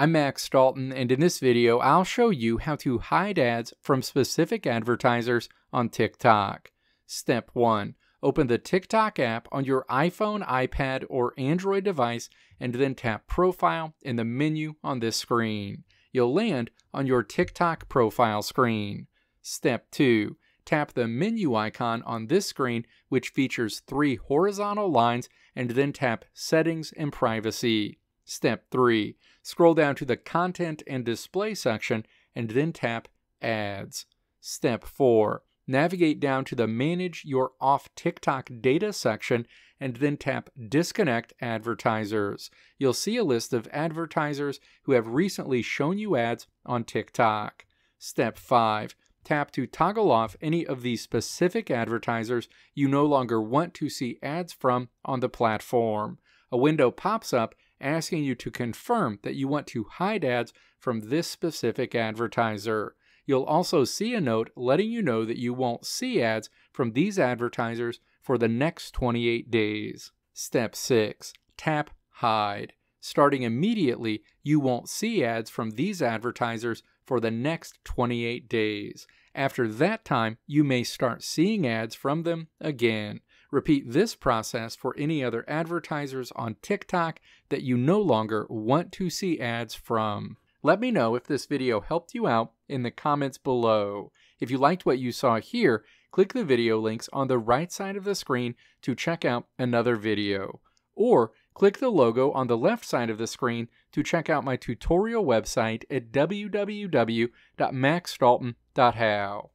I'm Max Dalton, and in this video, I'll show you how to hide ads from specific advertisers on TikTok. Step 1. Open the TikTok app on your iPhone, iPad, or Android device, and then tap Profile in the menu on this screen. You'll land on your TikTok profile screen. Step 2. Tap the menu icon on this screen, which features three horizontal lines, and then tap Settings and Privacy. Step 3. Scroll down to the Content and Display section and then tap Ads. Step 4. Navigate down to the Manage Your Off TikTok Data section and then tap Disconnect Advertisers. You'll see a list of advertisers who have recently shown you ads on TikTok. Step 5. Tap to toggle off any of the specific advertisers you no longer want to see ads from on the platform. A window pops up asking you to confirm that you want to hide ads from this specific advertiser. You'll also see a note letting you know that you won't see ads from these advertisers for the next 28 days. Step 6. Tap Hide. Starting immediately, you won't see ads from these advertisers for the next 28 days. After that time, you may start seeing ads from them again. Repeat this process for any other advertisers on TikTok that you no longer want to see ads from. Let me know if this video helped you out in the comments below. If you liked what you saw here, click the video links on the right side of the screen to check out another video. Or click the logo on the left side of the screen to check out my tutorial website at www.maxdalton.how.